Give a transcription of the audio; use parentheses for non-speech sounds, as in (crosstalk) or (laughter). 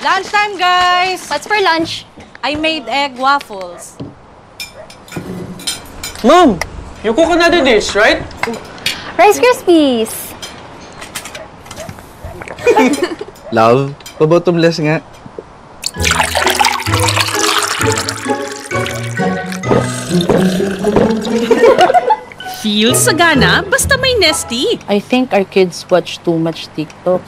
Lunchtime, guys! What's for lunch? I made egg waffles. Mom, you cook another dish, right? Rice Krispies. (laughs) Love, pabottomless nga. Feel sagana basta may Nesty. I think our kids watch too much TikTok.